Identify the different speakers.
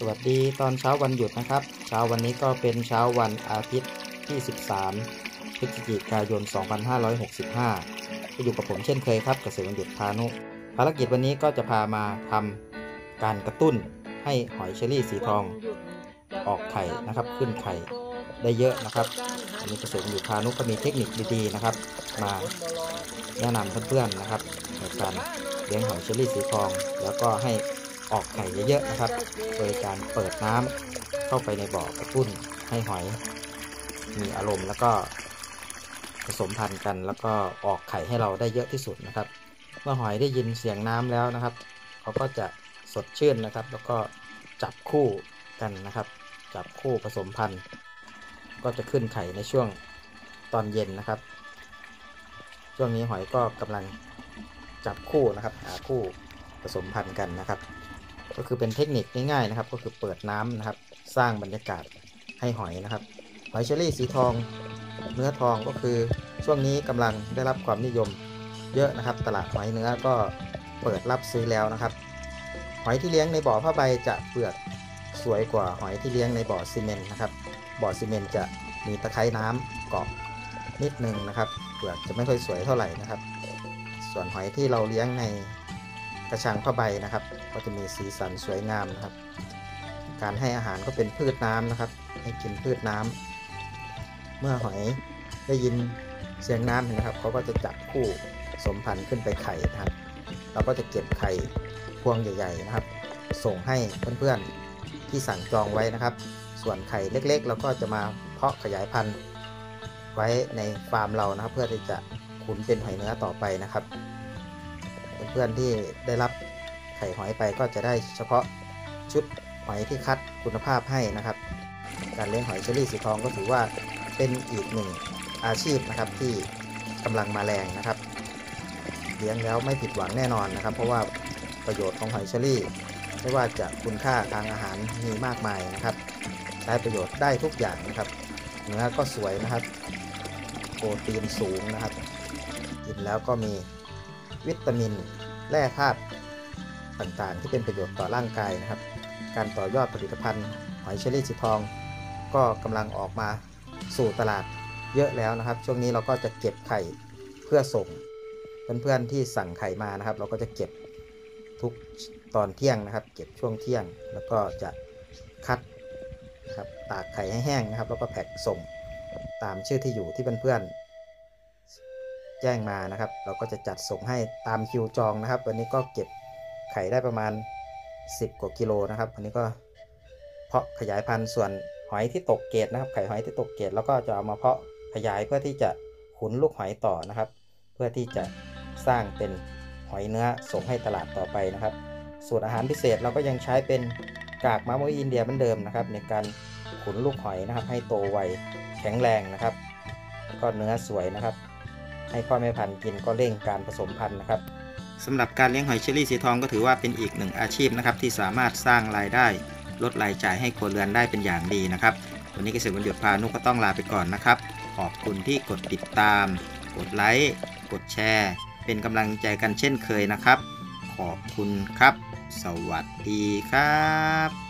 Speaker 1: สวัสดีตอนเช้าวันหยุดนะครับ เช้าวันนี้ก็เป็นเช้าวันอาทิตย์ที่ 13 พฤศจิกายน 2565 ก็อยู่กับผมเช่นเคยครับเกษตรวันหยุดพานุ ภารกิจวันนี้ก็จะพามาทำการกระตุ้นให้หอยเชอรี่สีทองออกไข่นะครับ ขึ้นไข่ได้เยอะนะครับอันนี้เกษตรวันหยุดพานุก็มีเทคนิคดีๆนะครับ มาแนะนำเพื่อนๆนะครับในการเลี้ยงหอยเชอรี่สีทอง แล้วก็ให้ ออกไข่เยอะๆนะครับ โดยการเปิดน้ำเข้าไปในบ่อกระตุ้นให้หอย มีอารมณ์แล้วก็ผสมพันธุ์กันแล้วก็ออกไข่ให้เราได้เยอะที่สุดนะครับ เมื่อหอยได้ยินเสียงน้ำแล้วนะครับ เขาก็จะสดชื่นนะครับ แล้วก็จับคู่กันนะครับ จับคู่ผสมพันธุ์ ก็จะขึ้นไข่ในช่วงตอนเย็นนะครับ ช่วงนี้หอยก็กำลังจับคู่นะครับหาคู่ผสมพันธุ์กันนะครับ ก็คือเป็นเทคนิคง่ายๆนะครับ ก็คือเปิดน้ำนะครับ สร้างบรรยากาศให้หอยนะครับ หอยเชอรี่สีทอง เนื้อทองก็คือช่วงนี้กำลังได้รับความนิยมเยอะนะครับ ตลาดหอยเนื้อก็เปิดรับซื้อแล้วนะครับ หอยที่เลี้ยงในบ่อผ้าใบจะเปลือกสวยกว่าหอยที่เลี้ยงในบ่อซีเมนต์นะครับ บ่อซีเมนต์จะมีตะไคร้น้ำเกาะนิดนึงนะครับ เปลือกจะไม่ค่อยสวยเท่าไหร่นะครับ ส่วนหอยที่เราเลี้ยงใน กระชังผ้าใบนะครับ ก็จะมีสีสันสวยงามนะครับ การให้อาหารก็เป็นพืชน้ำนะครับ ให้กินพืชน้ำเมื่อหอยได้ยินเสียงน้ำเห็นะครับเขาก็จะจับคู่สมพันธุ์ขึ้นไปไข่นะครับ เราก็จะเก็บไข่พวงใหญ่ ๆนะครับ ส่งให้เพื่อนๆที่สั่งจองไว้นะครับ ส่วนไข่เล็กๆ เราก็จะมาเพาะขยายพันธุ์ไว้ในฟาร์มเรานะครับ เพื่อที่จะขุนเป็นหอยเนื้อต่อไปนะครับ เพื่อนๆที่ได้รับไข่หอยไปก็จะได้เฉพาะชุดหอยที่คัดคุณภาพให้นะครับ การเลี้ยงหอยเชอรี่สีทองก็ถือว่าเป็นอีกหนึ่งอาชีพนะครับที่กำลังมาแรงนะครับ เลี้ยงแล้วไม่ผิดหวังแน่นอนนะครับ เพราะว่าประโยชน์ของหอยเชอรี่ ไม่ว่าจะคุณค่าทางอาหารมีมากมายนะครับ ใช้ประโยชน์ได้ทุกอย่างนะครับ เนื้อก็สวยนะครับ โปรตีนสูงนะครับกินแล้วก็มี วิตามิน แร่ธาตุต่างๆ ที่เป็นประโยชน์ต่อร่างกายนะครับ การต่อยอดผลิตภัณฑ์หอยเชอรี่สีทอง ก็กำลังออกมาสู่ตลาดเยอะแล้วนะครับ ช่วงนี้เราก็จะเก็บไข่เพื่อส่งเพื่อนๆที่สั่งไข่มานะครับ เราก็จะเก็บทุกตอนเที่ยงนะครับ เก็บช่วงเที่ยงแล้วก็จะคัดนะครับตากไข่ให้แห้งนะครับ แล้วก็แพ็คส่งตามชื่อที่อยู่ที่เพื่อนๆ แจ้งมานะครับ เราก็จะจัดส่งให้ตามคิวจองนะครับ วันนี้ก็เก็บไข่ได้ประมาณ 10 กว่ากิโลนะครับ วันนี้ก็เพาะขยายพันธุ์ส่วนหอยที่ตกเกตนะครับ ไข่หอยที่ตกเกตแล้วก็จะเอามาเพาะขยายเพื่อที่จะขุนลูกหอยต่อนะครับ เพื่อที่จะสร้างเป็นหอยเนื้อส่งให้ตลาดต่อไปนะครับสูตรอาหารพิเศษเราก็ยังใช้เป็นกากมะม่วงอินเดียเหมือนเดิมนะครับ ในการขุนลูกหอยนะครับ ให้โตไวแข็งแรงนะครับ ก็เนื้อสวยนะครับ ให้พ่อแม่พันธุ์กินก็เร่งการผสมพันธุ์นะครับสำหรับการเลี้ยงหอยเชอรี่สีทองก็ถือว่าเป็นอีกหนึ่งอาชีพนะครับที่สามารถสร้างรายได้ ลดรายจ่ายให้ครัวเรือนได้เป็นอย่างดีนะครับ วันนี้เกษตรวันหยุดพานุก็ต้องลาไปก่อนนะครับ ขอบคุณที่กดติดตาม กดไลค์กดแชร์ เป็นกำลังใจกันเช่นเคยนะครับ ขอบคุณครับ สวัสดีครับ